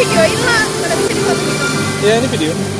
videoin lah mana bisa di foto gitu Ya ini video.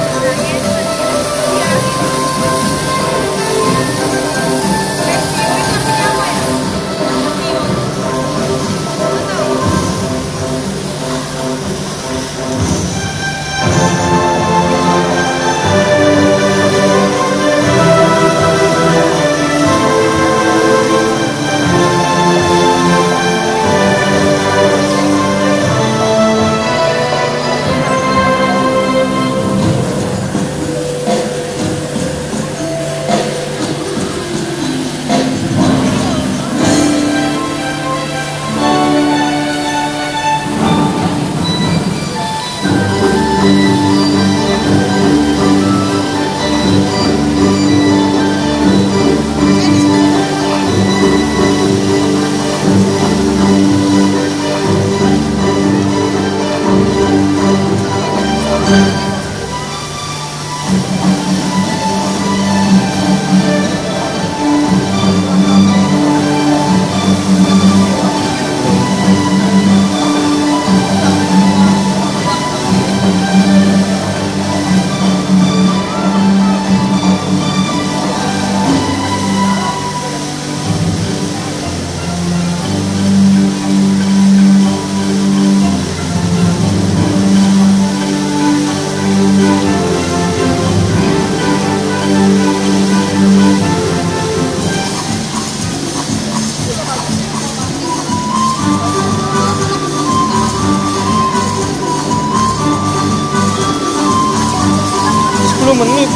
Sepuluh menit.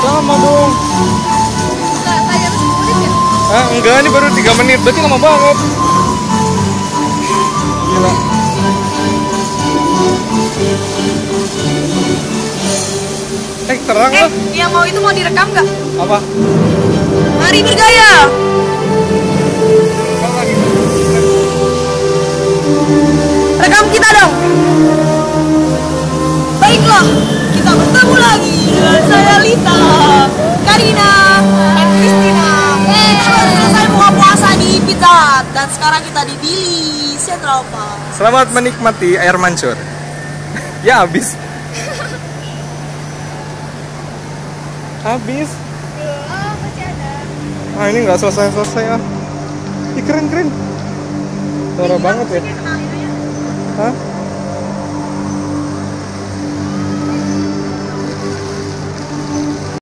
Lama dong. Ah, enggak, ini baru 3 menit. Berarti lama banget. Gila. Eh, terang Eh, lah. yang mau itu mau direkam nggak? Apa? Mari bergaya. Rekam kita dong. Baiklah, kita bertemu lagi dengan saya Lita, Karina, dan Christina. Kita baru selesai buka puasa di Pizza Hut dan sekarang kita di Billy Central Park. Selamat menikmati air mancur. ya, habis. habis. Oh, masih ada. Ah, ini nggak selesai-selesai ah. Ih, keren keren. Norak banget ya. Hah?